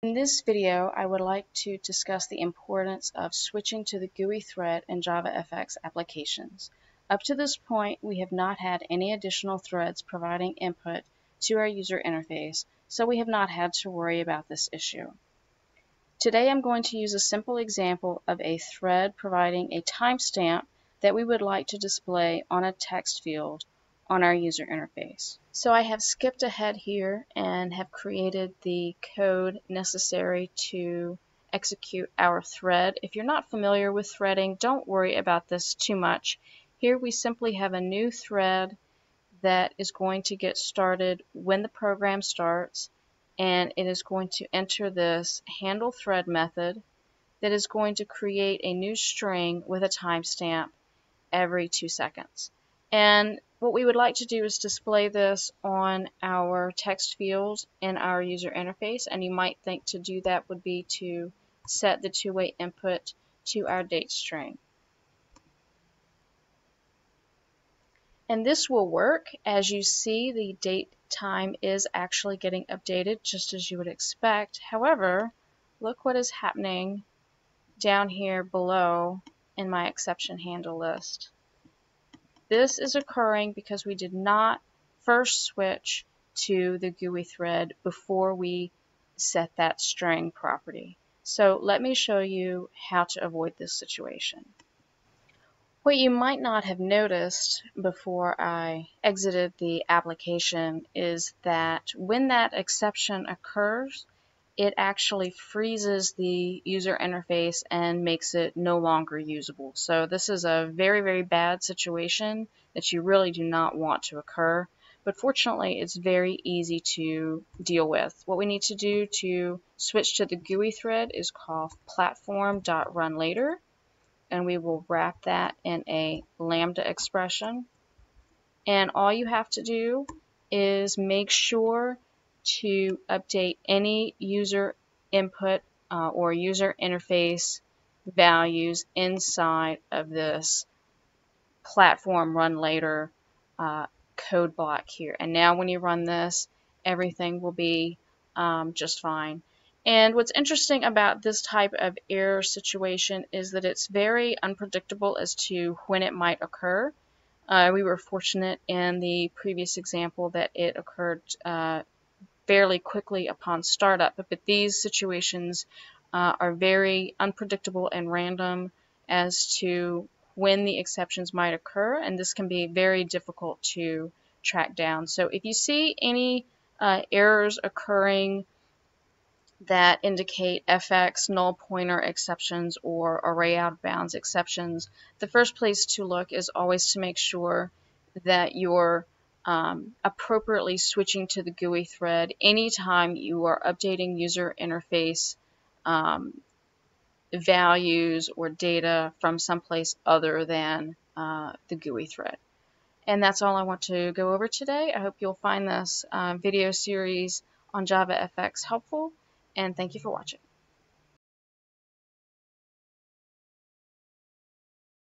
In this video, I would like to discuss the importance of switching to the GUI thread in JavaFX applications. Up to this point, we have not had any additional threads providing input to our user interface, so we have not had to worry about this issue. Today I'm going to use a simple example of a thread providing a timestamp that we would like to display on a text field on our user interface. So I have skipped ahead here and have created the code necessary to execute our thread. If you're not familiar with threading, don't worry about this too much. Here we simply have a new thread that is going to get started when the program starts and it is going to enter this handle thread method that is going to create a new string with a timestamp every two seconds. And what we would like to do is display this on our text field in our user interface and you might think to do that would be to set the two-way input to our date string. And this will work. As you see, the date time is actually getting updated just as you would expect. However, look what is happening down here below in my exception handle list. This is occurring because we did not first switch to the GUI thread before we set that string property. So let me show you how to avoid this situation. What you might not have noticed before I exited the application is that when that exception occurs, it actually freezes the user interface and makes it no longer usable. So this is a very, very bad situation that you really do not want to occur. But fortunately, it's very easy to deal with. What we need to do to switch to the GUI thread is call platform.runLater, and we will wrap that in a Lambda expression. And all you have to do is make sure to update any user input uh, or user interface values inside of this platform run later uh, code block here. And now when you run this, everything will be um, just fine. And what's interesting about this type of error situation is that it's very unpredictable as to when it might occur. Uh, we were fortunate in the previous example that it occurred uh, fairly quickly upon startup. But, but these situations uh, are very unpredictable and random as to when the exceptions might occur, and this can be very difficult to track down. So if you see any uh, errors occurring that indicate FX null pointer exceptions or array out of bounds exceptions, the first place to look is always to make sure that your um, appropriately switching to the GUI thread anytime you are updating user interface um, values or data from someplace other than uh, the GUI thread. And that's all I want to go over today. I hope you'll find this uh, video series on JavaFX helpful, and thank you for watching.